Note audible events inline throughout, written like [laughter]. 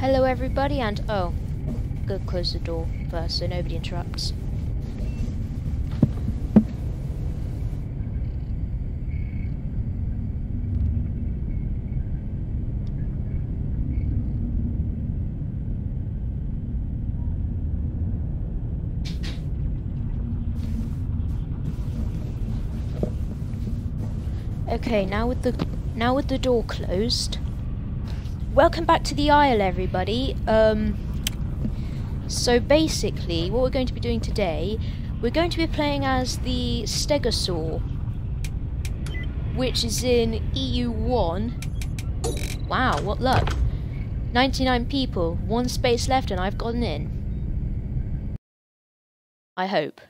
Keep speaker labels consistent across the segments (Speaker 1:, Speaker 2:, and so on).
Speaker 1: Hello everybody and oh, go close the door first so nobody interrupts. Okay, now with the now with the door closed. Welcome back to the Isle, everybody. Um, so basically, what we're going to be doing today, we're going to be playing as the Stegosaur, which is in EU1. Wow, what luck! 99 people, one space left, and I've gotten in. I hope.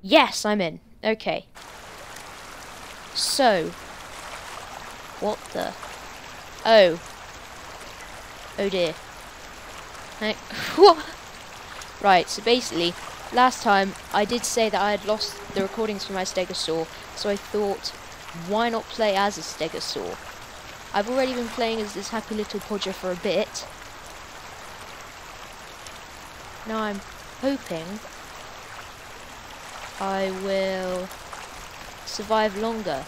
Speaker 1: Yes, I'm in. Okay. So. What the? Oh. Oh dear. [laughs] Right, so basically, last time I did say that I had lost the recordings from my Stegosaur, so I thought, why not play as a Stegosaur? I've already been playing as this happy little podger for a bit. Now I'm hoping I will survive longer.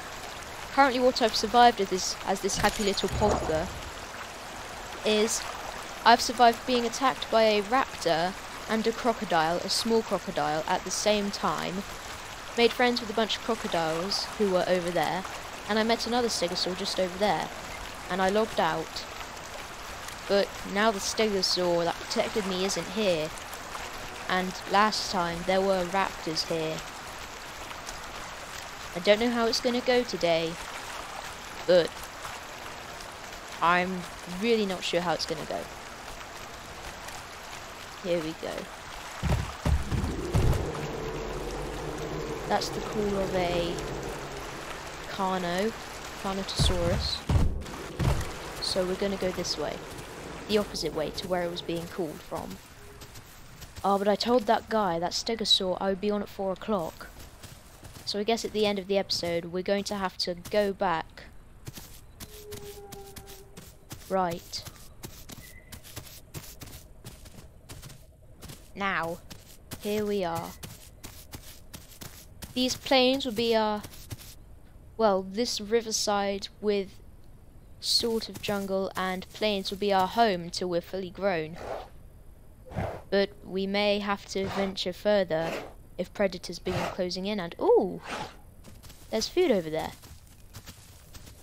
Speaker 1: Currently what I've survived as this, as this happy little podger is I've survived being attacked by a raptor and a crocodile, a small crocodile, at the same time, made friends with a bunch of crocodiles who were over there, and I met another stegosaur just over there, and I logged out. But now the stegosaur that protected me isn't here, and last time there were raptors here. I don't know how it's going to go today, but I'm really not sure how it's going to go. Here we go. That's the call of a Carno, Carnotaurus. So we're going to go this way. The opposite way to where it was being called from. Oh, but I told that guy, that Stegosaur, I would be on at 4 o'clock. So I guess at the end of the episode, we're going to have to go back. Right. Now, here we are. These plains will be our... Well, this riverside with sort of jungle and plains will be our home until we're fully grown but we may have to venture further if predators begin closing in and... Ooh! There's food over there.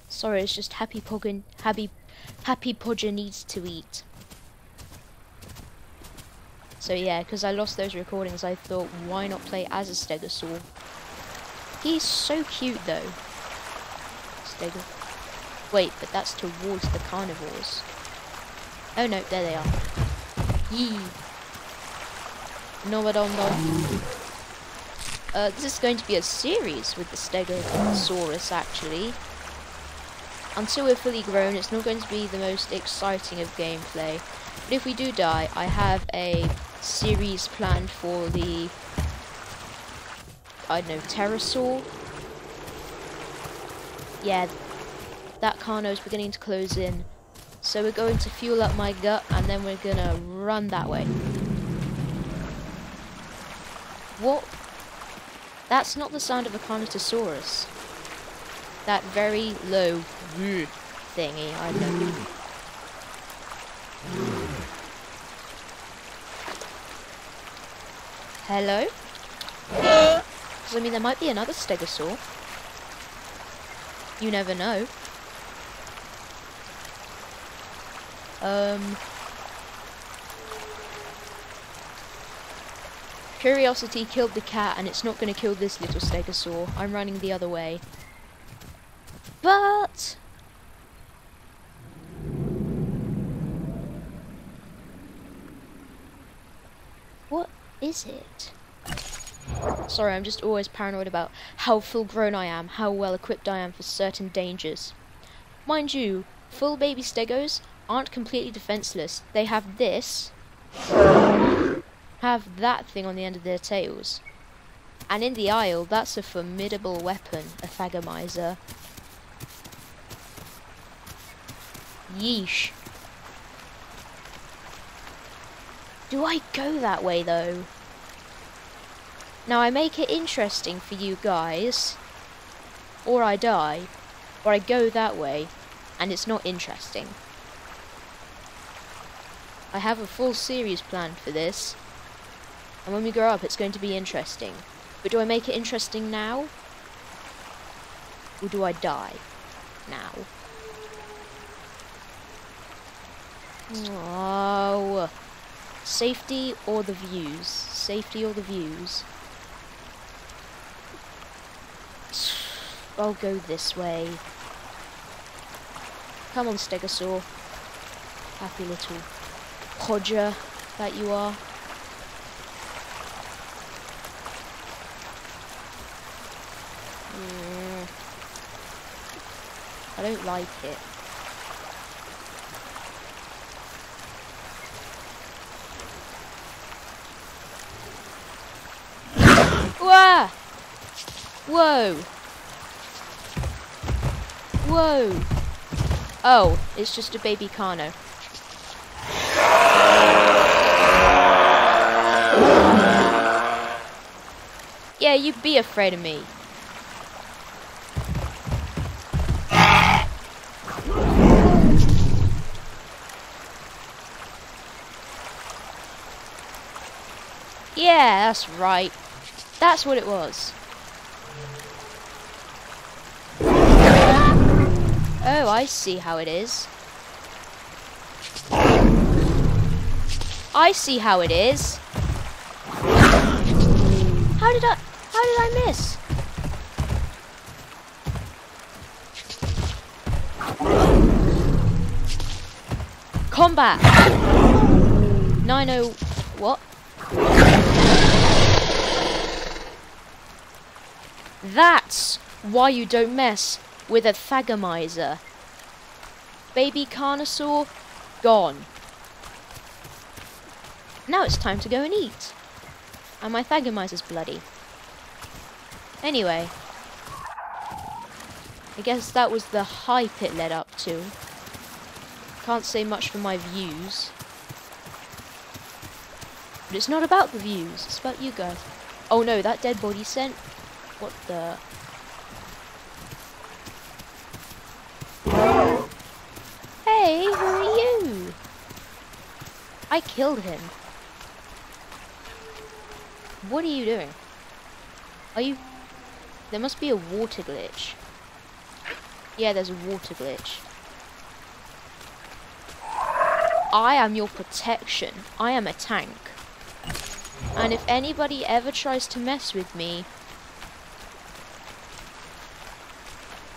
Speaker 1: Sorry, it's just Happy Poggin... Happy... Happy Podger needs to eat. So yeah, because I lost those recordings, I thought, why not play as a Stegosaur? He's so cute, though. Stego... Wait, but that's towards the carnivores. Oh no, there they are. Yee! No, I. Uh, this is going to be a series with the Stegosaurus, actually. Until we're fully grown, it's not going to be the most exciting of gameplay. But if we do die, I have a series planned for the... I don't know, Pterosaur? Yeah, that Carno's beginning to close in. So we're going to fuel up my gut, and then we're going to run that way. What? That's not the sound of a Carnotaurus. That very low thingy, I know. Hello? Because, I mean, there might be another Stegosaur. You never know. Um... Curiosity killed the cat, and it's not going to kill this little stegosaur. I'm running the other way. But... What is it? Sorry, I'm just always paranoid about how full grown I am, how well equipped I am for certain dangers. Mind you, full baby stegos aren't completely defenseless. They have this have that thing on the end of their tails. And in the Isle, that's a formidable weapon, a Thagomizer. Yeesh. Do I go that way though? Now I make it interesting for you guys, or I die, or I go that way, and it's not interesting. I have a full series planned for this, and when we grow up it's going to be interesting. But do I make it interesting now? Or do I die now? Oh. Safety or the views? Safety or the views? I'll go this way. Come on, Stegosaur. Happy little podger that you are. I don't like it. Whoa! Whoa! Whoa! Oh, it's just a baby Carno. Yeah, you'd be afraid of me. Yeah, that's right. That's what it was. Oh, I see how it is. I see how it is. How did I... How did I miss? Combat! 90... What? That's why you don't mess with a Thagomizer. Baby Carnosaur, gone. Now it's time to go and eat. And my Thagomizer's bloody. Anyway. I guess that was the hype it led up to. Can't say much for my views. But it's not about the views, it's about you guys. Oh no, that dead body scent? What the... Hey, who are you? I killed him. What are you doing? Are you... There must be a water glitch. Yeah, there's a water glitch. I am your protection. I am a tank. And if anybody ever tries to mess with me,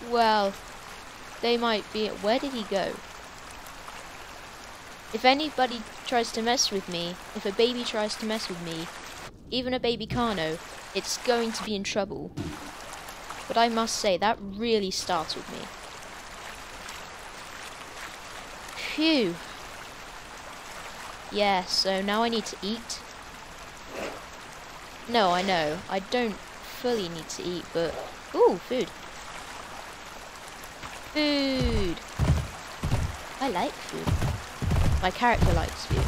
Speaker 1: well, they might be... Where did he go? If anybody tries to mess with me, if a baby tries to mess with me, even a baby Carno, it's going to be in trouble. But I must say, that really startled me. Phew. Yeah, so now I need to eat. No, I know. I don't fully need to eat, but... Ooh, food. Food! I like food. My character likes food.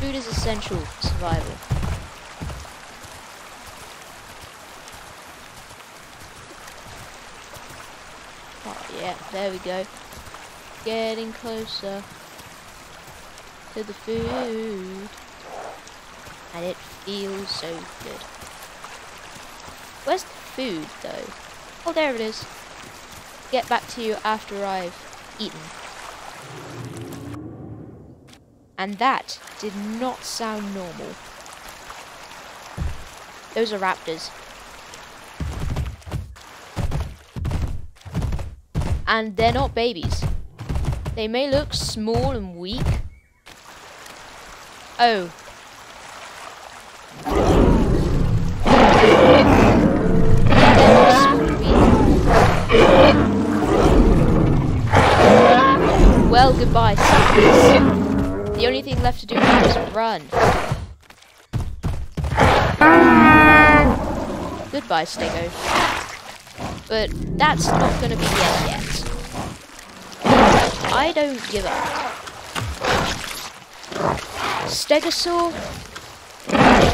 Speaker 1: Food is essential for survival. Oh yeah, there we go. Getting closer to the food. And it feels so good. Where's the food though? Oh, there it is. Get back to you after I've eaten. And that did not sound normal. Those are raptors. And they're not babies. They may look small and weak. Oh. Well, goodbye, suckers. The only thing left to do now is run. Goodbye, Stego. But that's not going to be the end yet. I don't give up. Stegosaur.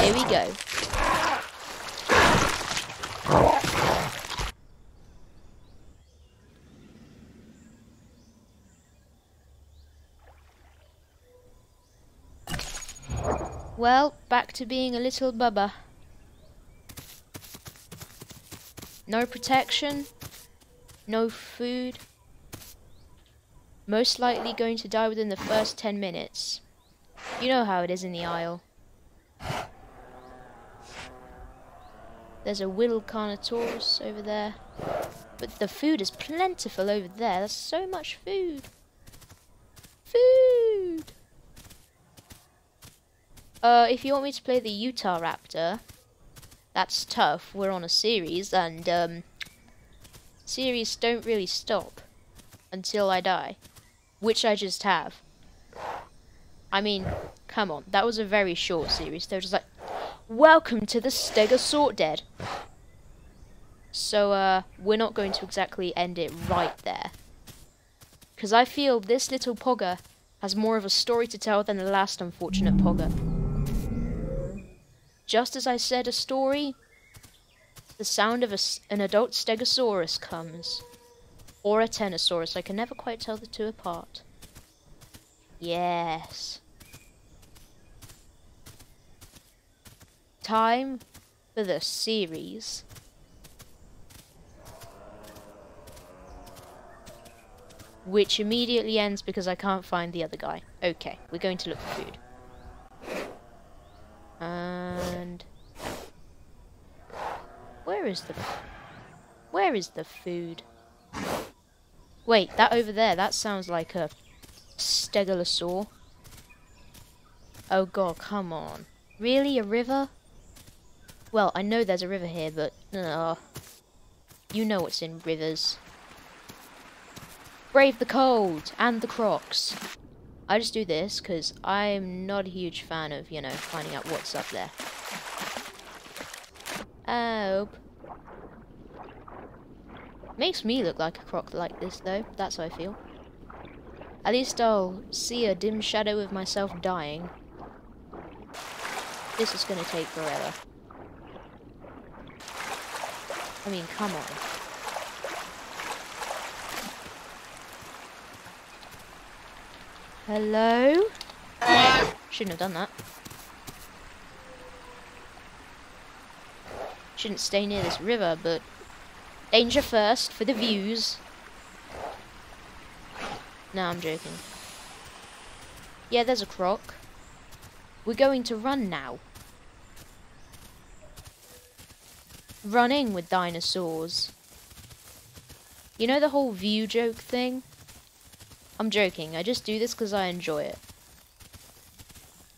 Speaker 1: Here we go. Well, back to being a little bubba. No protection, no food. Most likely going to die within the first 10 minutes. You know how it is in the Isle. There's a Whittle Carnotaurus over there. But the food is plentiful over there. There's so much food. Food! Uh, if you want me to play the Utah Raptor, that's tough. We're on a series, and, um, series don't really stop until I die. Which I just have. I mean, come on. That was a very short series. They were just like, Welcome to the Stegosaur Dead. So, uh, we're not going to exactly end it right there. Because I feel this little Pogger has more of a story to tell than the last unfortunate Pogger. Just as I said a story, the sound of a, an adult Stegosaurus comes. Or a Tenosaurus, I can never quite tell the two apart. Yes. Time for the series. Which immediately ends because I can't find the other guy. Okay, we're going to look for food. And where is the where is the food? Wait, that over there, that sounds like a stegosaur. Oh god, come on. Really, a river? Well, I know there's a river here, but uh, you know what's in rivers. Brave the cold and the crocs. I just do this because I'm not a huge fan of, you know, finding out what's up there. Oh. Makes me look like a croc like this, though. That's how I feel. At least I'll see a dim shadow of myself dying. This is gonna take forever. I mean, come on. Hello? Shouldn't have done that. Shouldn't stay near this river, but danger first for the views. No, I'm joking. Yeah, there's a croc. We're going to run now. Running with dinosaurs. You know the whole view joke thing? I'm joking. I just do this because I enjoy it.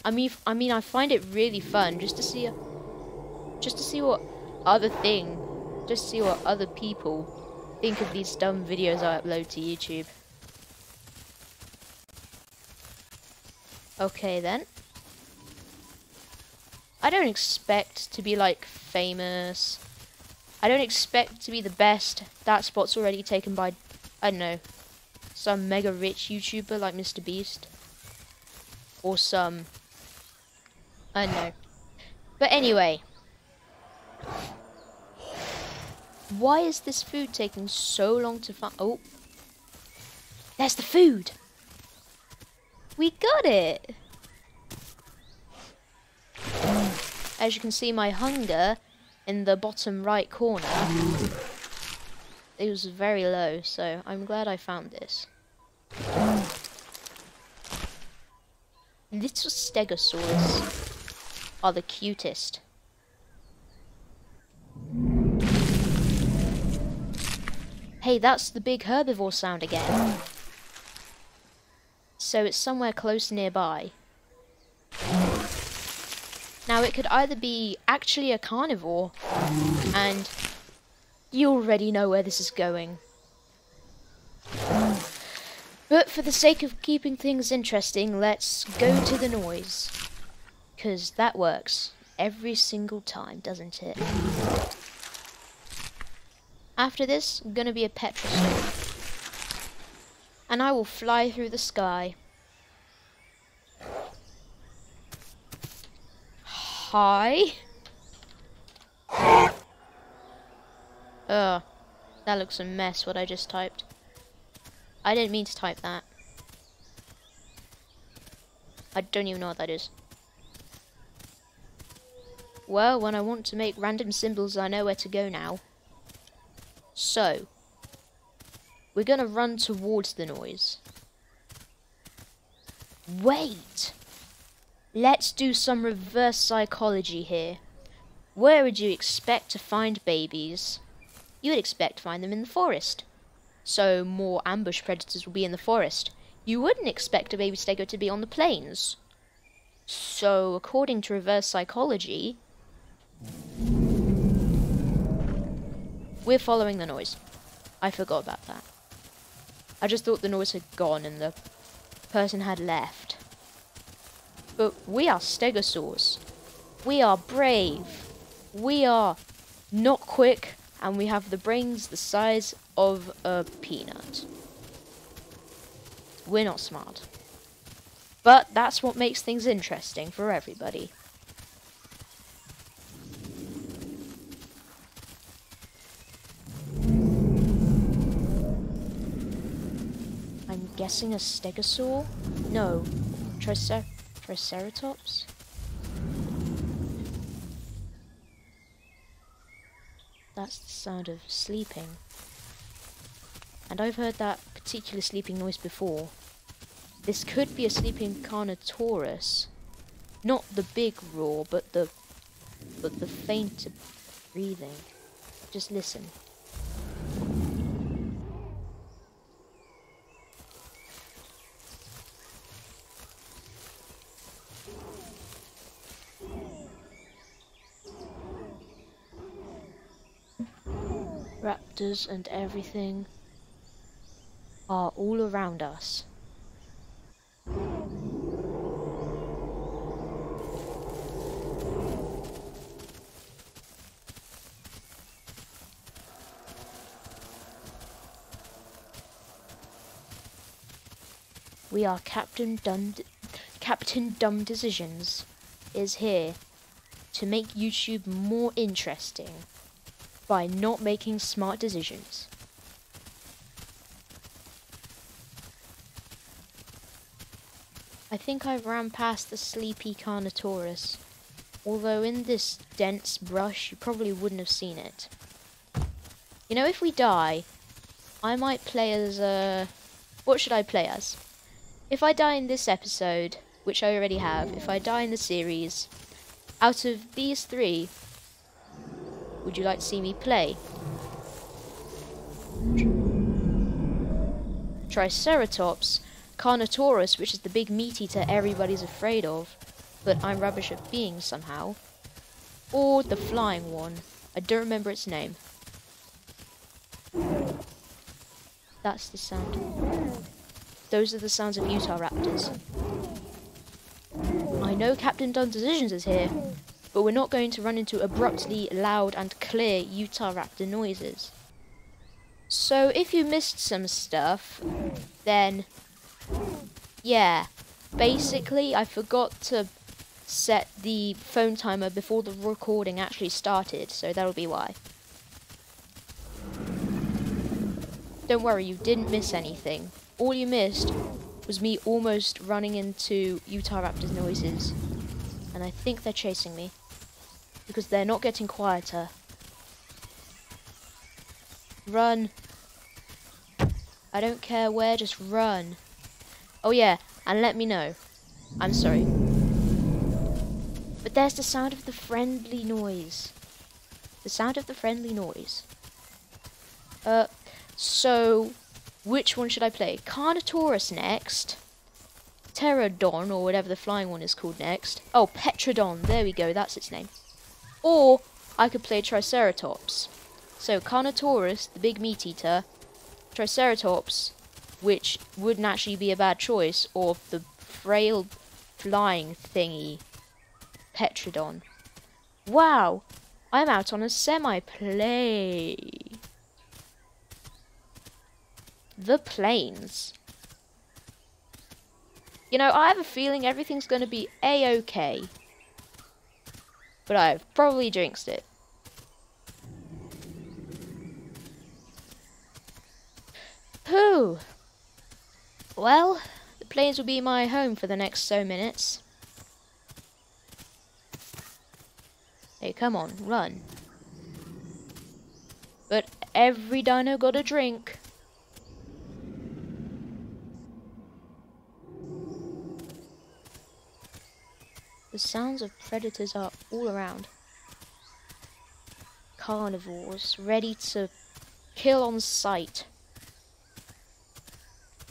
Speaker 1: I mean, I mean, I find it really fun just to see, just to see what other thing, just to see what other people think of these dumb videos I upload to YouTube. Okay then. I don't expect to be like famous. I don't expect to be the best. That spot's already taken by, I don't know, some mega rich YouTuber like Mr. Beast. Or some... I don't know. But anyway. Why is this food taking so long to find? Oh. There's the food! We got it! As you can see, my hunger in the bottom right corner it was very low, so I'm glad I found this. Little stegosaurs are the cutest. Hey, that's the big herbivore sound again. So it's somewhere close nearby. Now it could either be actually a carnivore and you already know where this is going. But for the sake of keeping things interesting, let's go to the noise. Because that works every single time, doesn't it? After this, to be a petrosaur. and I will fly through the sky. Hi. Ugh. That looks a mess, what I just typed. I didn't mean to type that. I don't even know what that is. Well, when I want to make random symbols, I know where to go now. So, we're going to run towards the noise. Wait! Let's do some reverse psychology here. Where would you expect to find babies? You would expect to find them in the forest. So more ambush predators will be in the forest. You wouldn't expect a baby stego to be on the plains. So, according to reverse psychology, we're following the noise. I forgot about that. I just thought the noise had gone and the person had left. But we are stegosaurs. We are brave. We are not quick, and we have the brains the size of a peanut. We're not smart. But that's what makes things interesting for everybody. I'm guessing a stegosaur? No. Tricer Triceratops? That's the sound of sleeping. And I've heard that particular sleeping noise before. This could be a sleeping Carnotaurus. Not the big roar, but the but the fainter breathing. Just listen. Raptors and everything are all around us. We are Captain Dumb Captain Dumb Decisions is here to make YouTube more interesting by not making smart decisions. I think I've ran past the sleepy Carnotaurus, although in this dense brush you probably wouldn't have seen it. You know, if we die, I might play as a... What should I play as? If I die in this episode, which I already have, if I die in the series, out of these three, would you like to see me play? Triceratops, Carnotaurus, which is the big meat eater everybody's afraid of, but I'm rubbish at being somehow, or the flying one. I don't remember its name. That's the sound. Those are the sounds of Utah raptors. I know Captain Dumb Decisions is here, but we're not going to run into abruptly loud and clear Utah raptor noises. So if you missed some stuff, then yeah, basically I forgot to set the phone timer before the recording actually started, so that'll be why. Don't worry, you didn't miss anything. All you missed was me almost running into Utahraptor's noises. And I think they're chasing me because they're not getting quieter. Run. I don't care where, just run. Oh yeah, and let me know. I'm sorry. But there's the sound of the friendly noise. The sound of the friendly noise. Uh, so, which one should I play? Carnotaurus next. Pterodon, or whatever the flying one is called next. Oh, Petrodon, there we go, that's its name. Or I could play Triceratops. So Carnotaurus, the big meat eater, Triceratops, which wouldn't actually be a bad choice, or the frail flying thingy, Petrodon. Wow, I'm out on a semi-play. The plains. You know, I have a feeling everything's going to be a-okay. But I've probably jinxed it. Whew. Well, the plains will be my home for the next so minutes. Hey, come on, run. But every dino got a drink. The sounds of predators are all around. Carnivores ready to kill on sight.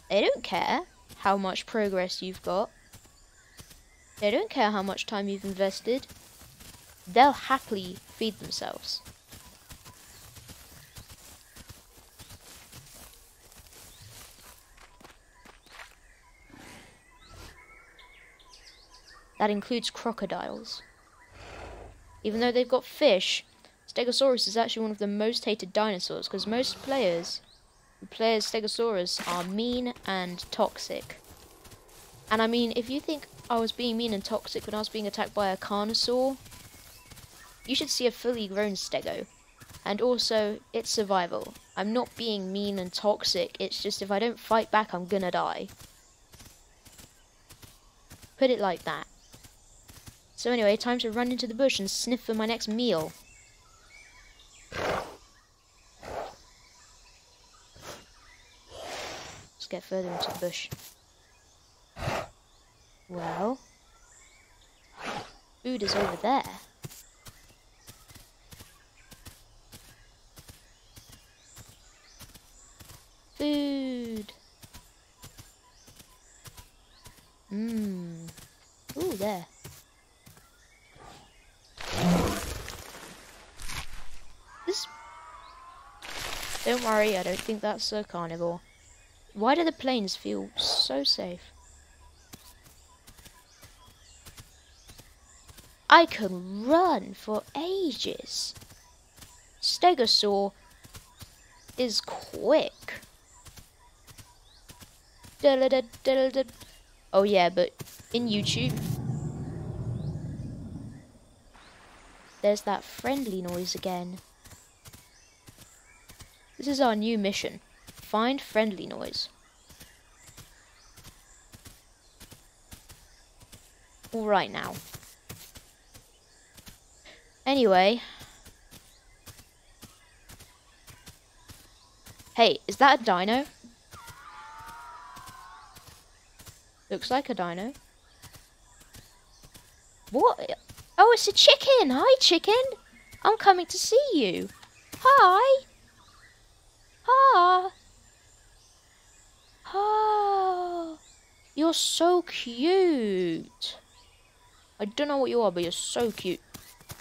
Speaker 1: They don't care how much progress you've got. They don't care how much time you've invested. They'll happily feed themselves. That includes crocodiles. Even though they've got fish, Stegosaurus is actually one of the most hated dinosaurs because most players who play as Stegosaurus are mean and toxic. And I mean, if you think I was being mean and toxic when I was being attacked by a Carnosaur, you should see a fully grown Stego. And also, it's survival. I'm not being mean and toxic, it's just if I don't fight back, I'm gonna die. Put it like that. So anyway, time to run into the bush and sniff for my next meal. Let's get further into the bush. Well, food is over there. Food. Mmm. Ooh, there. This. Don't worry, I don't think that's a carnivore. Why do the plains feel so safe? I can run for ages. Stegosaur is quick. Oh yeah, but in YouTube, there's that friendly noise again. This is our new mission. Find friendly noise. Alright now. Anyway. Hey, is that a dino? Looks like a dino. What? Oh, it's a chicken! Hi, chicken! I'm coming to see you. Hi! Hi! Oh, [sighs] you're so cute. I don't know what you are, but you're so cute.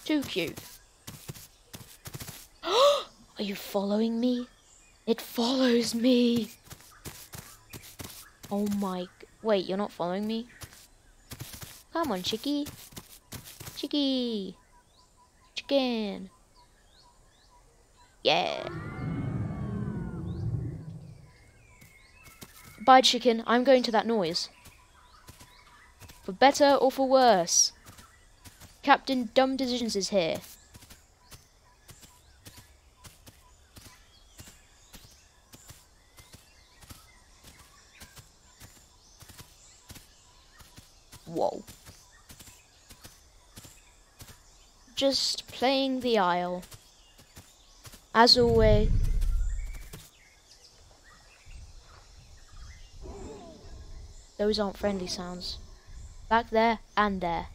Speaker 1: Too cute. [gasps] are you following me? It follows me. Oh my... Wait, you're not following me? Come on, chickie. Chickie. Chicken. Yeah. Bye, chicken. I'm going to that noise. For better or for worse. Captain Dumb Decisions is here. Whoa. Just playing the Isle. As always, Those aren't friendly sounds. Back there and there.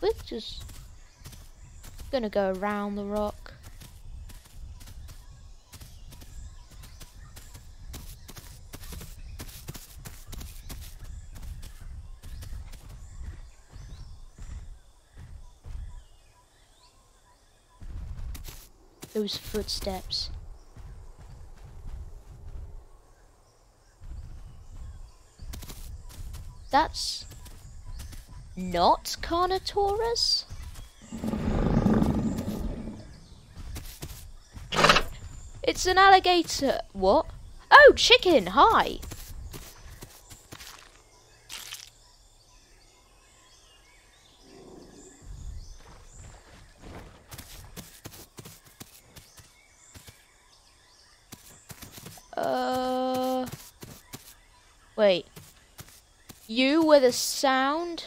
Speaker 1: We're just gonna go around the rock. Those footsteps. That's not Carnotaurus? It's an alligator. What? Oh, chicken. Hi. Uh. Wait. Were the sound?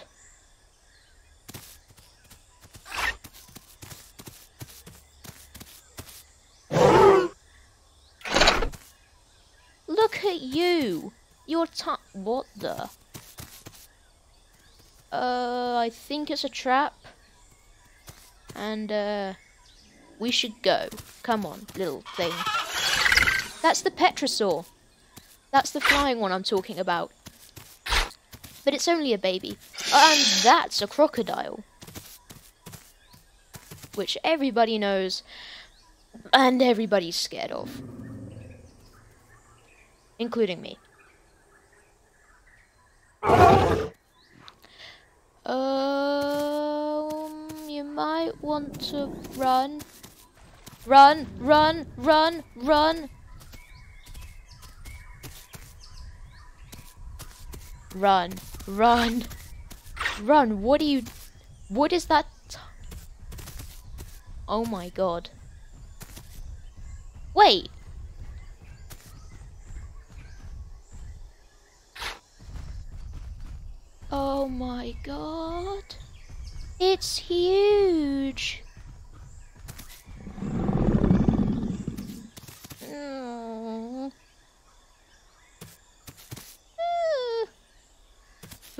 Speaker 1: Look at you! You're t- What the? Uh, I think it's a trap. And, uh, we should go. Come on, little thing. That's the Petrosaur. That's the flying one I'm talking about. But it's only a baby. And that's a crocodile. Which everybody knows and everybody's scared of. Including me. Um, you might want to run. Run, run, run, run. Run, run, run. What are you... What is that? Oh my god. Wait. Oh my god. It's huge.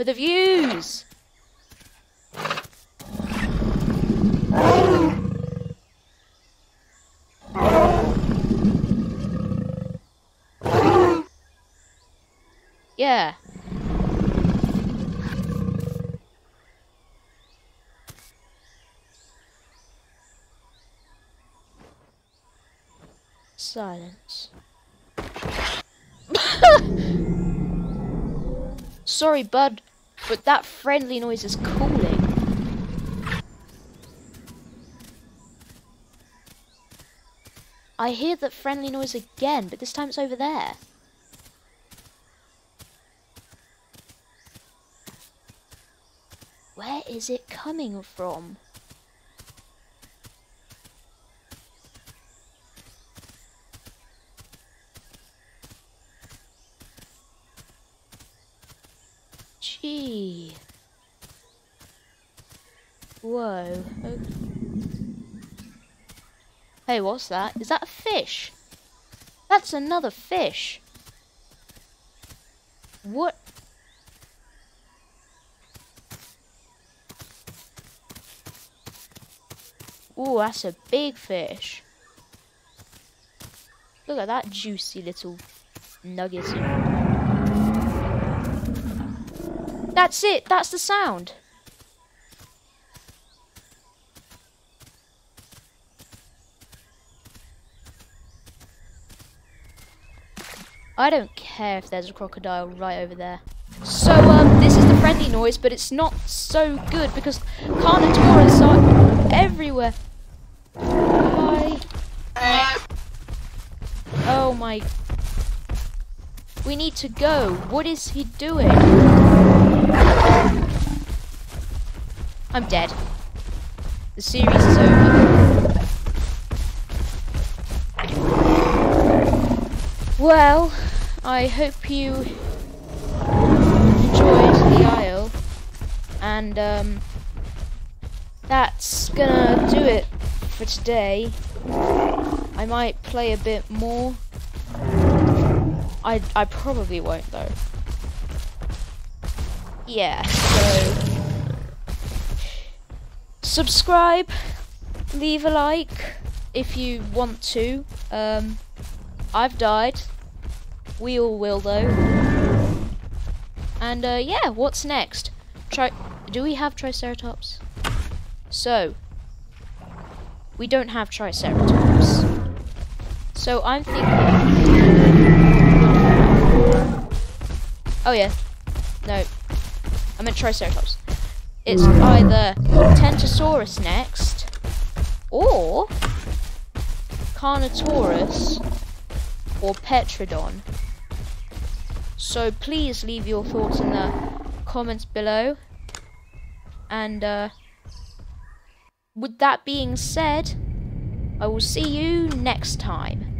Speaker 1: For the views. Yeah. Silence. [laughs] Sorry, bud, but that friendly noise is calling. I hear that friendly noise again, but this time it's over there. Where is it coming from? Gee. Whoa. Oh. Hey, what's that? Is that a fish? That's another fish. What? Ooh, that's a big fish. Look at that juicy little nugget. That's it. That's the sound. I don't care if there's a crocodile right over there. So, um, this is the friendly noise, but it's not so good because Carnotaurus are everywhere. Hi. Oh my. We need to go. What is he doing? I'm dead. The series is over. Well, I hope you enjoyed the Isle, and um, that's gonna do it for today. I might play a bit more. I I probably won't though. Yeah, so subscribe, leave a like if you want to. Um, I've died. We all will though. And uh, yeah, what's next? Tri do we have Triceratops? So, we don't have Triceratops. So I'm thinking... Oh yeah. No. I meant Triceratops. It's either Tentosaurus next, or Carnotaurus, or Petrodon. So please leave your thoughts in the comments below. And uh, with that being said, I will see you next time.